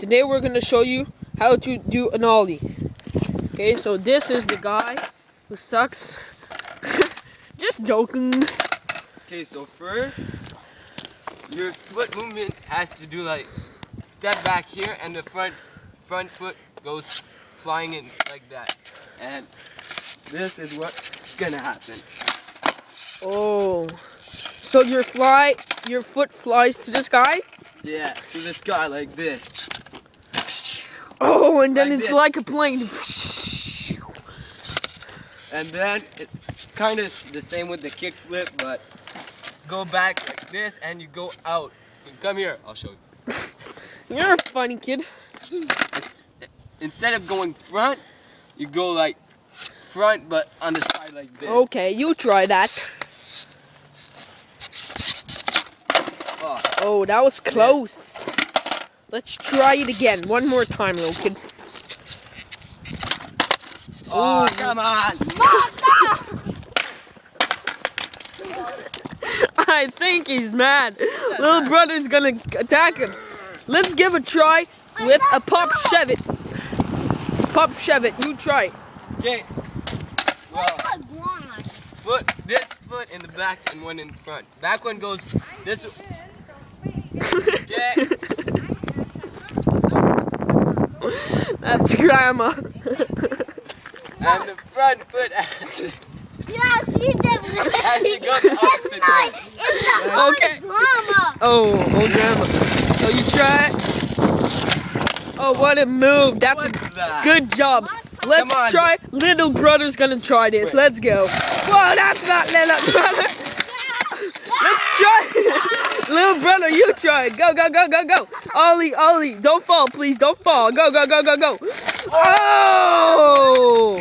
Today we're gonna show you how to do an ollie. Okay, so this is the guy who sucks. Just joking. Okay, so first, your foot movement has to do like step back here, and the front front foot goes flying in like that. And this is what's gonna happen. Oh, so your fly, your foot flies to this guy. Yeah, to this guy like this. And then Like it's this. like a plane. And then it's kind of the same with the kick flip, but go back like this, and you go out. Come here, I'll show you. You're a funny kid. Instead of going front, you go like front, but on the side like this. Okay, you try that. Oh. Oh, that was close. Let's try it again. One more time, little kid. Oh, Ooh. come on! I think he's mad. Little brother's gonna attack him. Let's give a try with a pop shove it. Pop shove it. You try. it. Okay. Well, foot, this foot in the back and one in front. Back one goes this. Okay. That's grandma. And the front foot has to, has to go the opposite way. Okay. Oh, oh, grandma. So you try it. Oh, what a move. That's a that? good job. Let's on. try. Little brother's gonna try this. Wait. Let's go. Whoa, that's not little brother. Let's try it. Little brother, you try. Go, go, go, go, go. Ollie, Ollie, don't fall, please. Don't fall. Go, go, go, go, go. Oh!